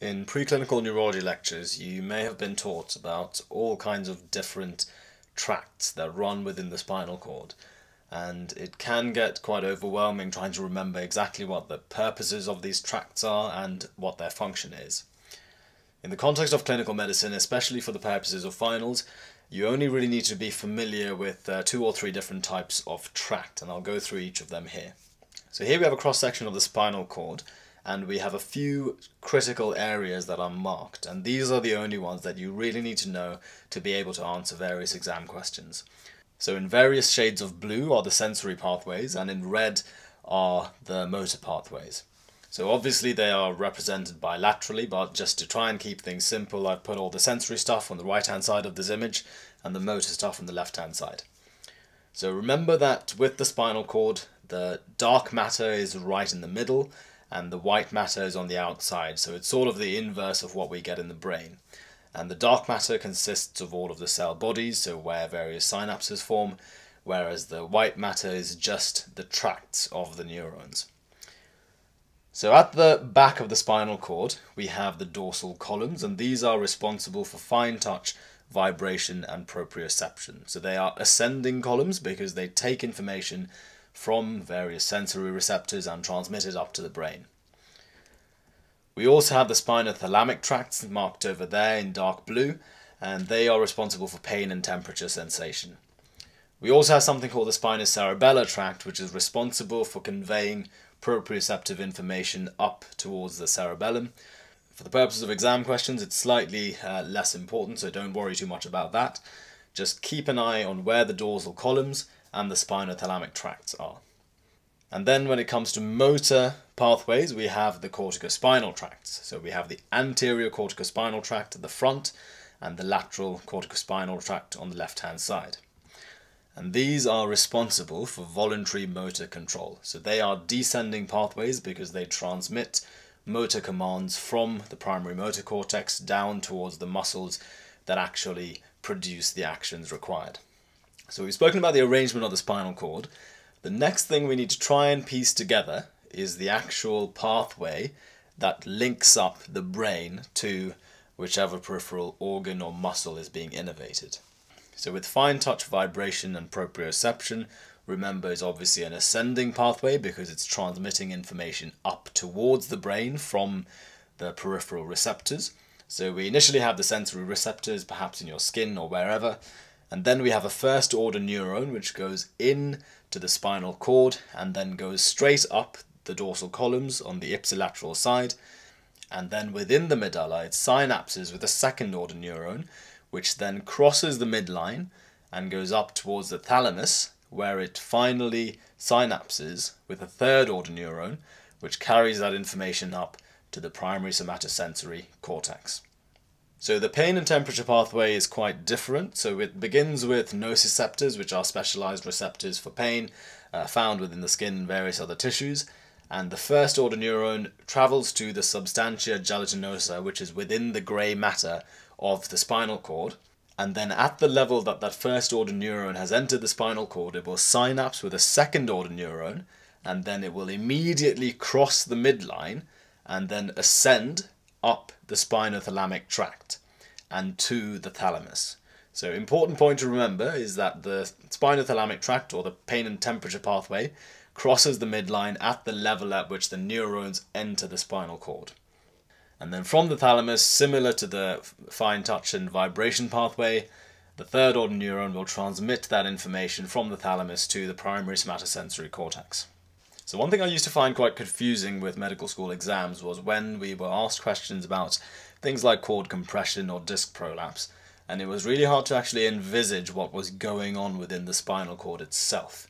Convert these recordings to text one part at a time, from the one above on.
In preclinical neurology lectures, you may have been taught about all kinds of different tracts that run within the spinal cord, and it can get quite overwhelming trying to remember exactly what the purposes of these tracts are and what their function is. In the context of clinical medicine, especially for the purposes of finals, you only really need to be familiar with uh, two or three different types of tract, and I'll go through each of them here. So here we have a cross section of the spinal cord, and we have a few critical areas that are marked and these are the only ones that you really need to know to be able to answer various exam questions. So in various shades of blue are the sensory pathways and in red are the motor pathways. So obviously they are represented bilaterally but just to try and keep things simple I've put all the sensory stuff on the right hand side of this image and the motor stuff on the left hand side. So remember that with the spinal cord the dark matter is right in the middle and the white matter is on the outside, so it's sort of the inverse of what we get in the brain. And the dark matter consists of all of the cell bodies, so where various synapses form, whereas the white matter is just the tracts of the neurons. So at the back of the spinal cord, we have the dorsal columns, and these are responsible for fine touch, vibration, and proprioception. So they are ascending columns because they take information from various sensory receptors and transmitted up to the brain. We also have the spinothalamic tracts marked over there in dark blue, and they are responsible for pain and temperature sensation. We also have something called the spinocerebellar tract, which is responsible for conveying proprioceptive information up towards the cerebellum. For the purposes of exam questions, it's slightly uh, less important, so don't worry too much about that. Just keep an eye on where the dorsal columns and the spinothalamic tracts are. And then when it comes to motor pathways, we have the corticospinal tracts. So we have the anterior corticospinal tract at the front and the lateral corticospinal tract on the left-hand side. And these are responsible for voluntary motor control. So they are descending pathways because they transmit motor commands from the primary motor cortex down towards the muscles that actually produce the actions required. So we've spoken about the arrangement of the spinal cord. The next thing we need to try and piece together is the actual pathway that links up the brain to whichever peripheral organ or muscle is being innervated. So with fine touch vibration and proprioception, remember is obviously an ascending pathway because it's transmitting information up towards the brain from the peripheral receptors. So we initially have the sensory receptors, perhaps in your skin or wherever, and then we have a first order neuron which goes in to the spinal cord and then goes straight up the dorsal columns on the ipsilateral side. And then within the medulla, it synapses with a second order neuron, which then crosses the midline and goes up towards the thalamus, where it finally synapses with a third order neuron, which carries that information up to the primary somatosensory cortex. So the pain and temperature pathway is quite different. So it begins with nociceptors, which are specialized receptors for pain uh, found within the skin and various other tissues. And the first order neuron travels to the substantia gelatinosa, which is within the grey matter of the spinal cord. And then at the level that that first order neuron has entered the spinal cord, it will synapse with a second order neuron, and then it will immediately cross the midline and then ascend up the spinothalamic tract and to the thalamus. So important point to remember is that the spinothalamic tract or the pain and temperature pathway crosses the midline at the level at which the neurons enter the spinal cord. And then from the thalamus, similar to the fine touch and vibration pathway, the third order neuron will transmit that information from the thalamus to the primary somatosensory cortex. So one thing I used to find quite confusing with medical school exams was when we were asked questions about things like cord compression or disc prolapse, and it was really hard to actually envisage what was going on within the spinal cord itself.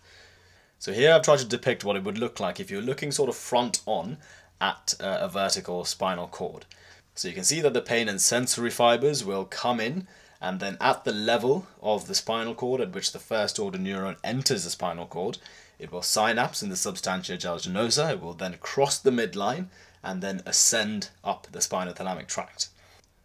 So here I've tried to depict what it would look like if you're looking sort of front on at uh, a vertical spinal cord. So you can see that the pain and sensory fibers will come in and then at the level of the spinal cord at which the first order neuron enters the spinal cord, it will synapse in the substantia gelatinosa, it will then cross the midline and then ascend up the spinothalamic tract.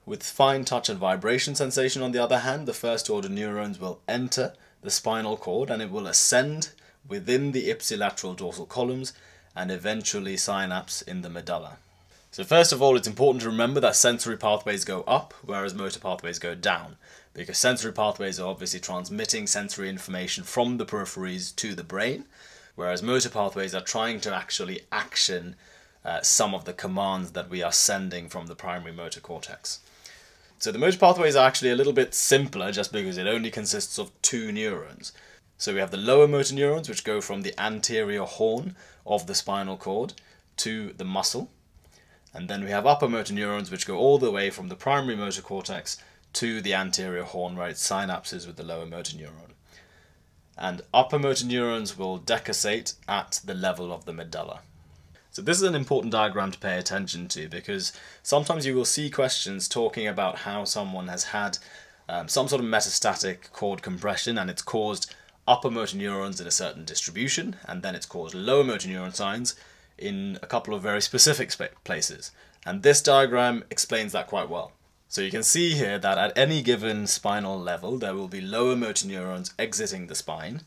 With fine touch and vibration sensation on the other hand, the first order neurons will enter the spinal cord and it will ascend within the ipsilateral dorsal columns and eventually synapse in the medulla. So first of all, it's important to remember that sensory pathways go up, whereas motor pathways go down, because sensory pathways are obviously transmitting sensory information from the peripheries to the brain, whereas motor pathways are trying to actually action uh, some of the commands that we are sending from the primary motor cortex. So the motor pathways are actually a little bit simpler just because it only consists of two neurons. So we have the lower motor neurons which go from the anterior horn of the spinal cord to the muscle, and then we have upper motor neurons which go all the way from the primary motor cortex to the anterior horn where it synapses with the lower motor neuron. And upper motor neurons will decussate at the level of the medulla. So this is an important diagram to pay attention to because sometimes you will see questions talking about how someone has had um, some sort of metastatic cord compression and it's caused upper motor neurons in a certain distribution and then it's caused lower motor neuron signs in a couple of very specific places. And this diagram explains that quite well. So you can see here that at any given spinal level there will be lower motor neurons exiting the spine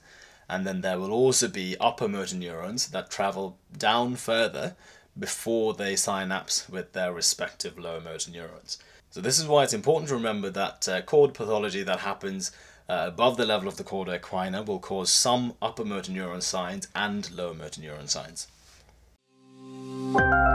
and then there will also be upper motor neurons that travel down further before they synapse with their respective lower motor neurons. So this is why it's important to remember that uh, cord pathology that happens uh, above the level of the cauda equina will cause some upper motor neuron signs and lower motor neuron signs. Thank you.